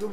Donc,